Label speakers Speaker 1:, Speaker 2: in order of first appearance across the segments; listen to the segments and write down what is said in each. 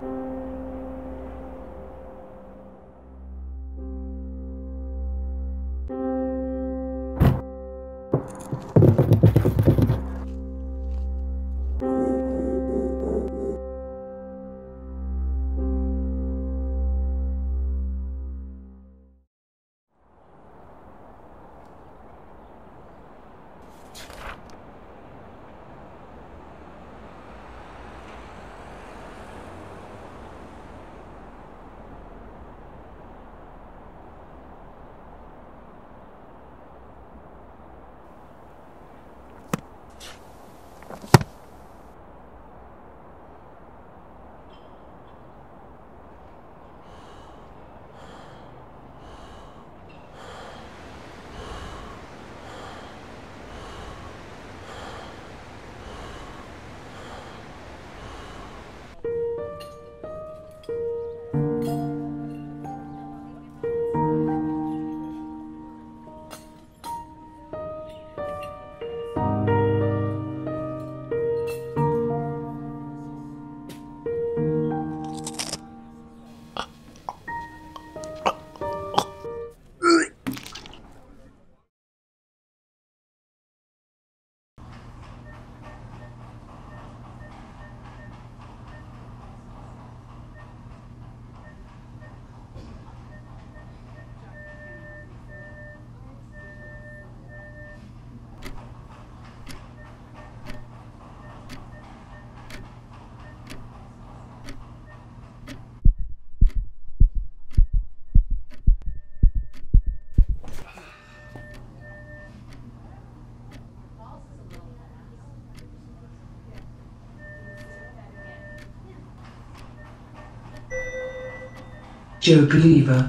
Speaker 1: thank you a Believer.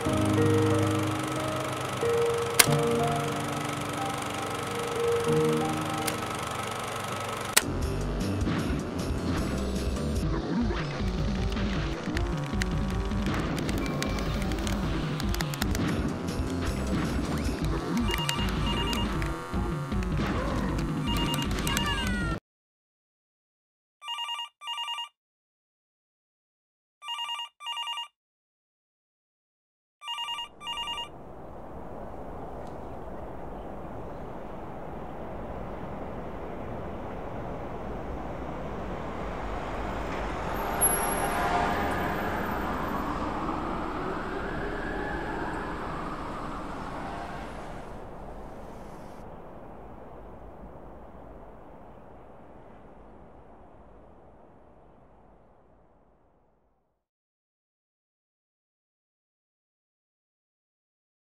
Speaker 1: Thank you.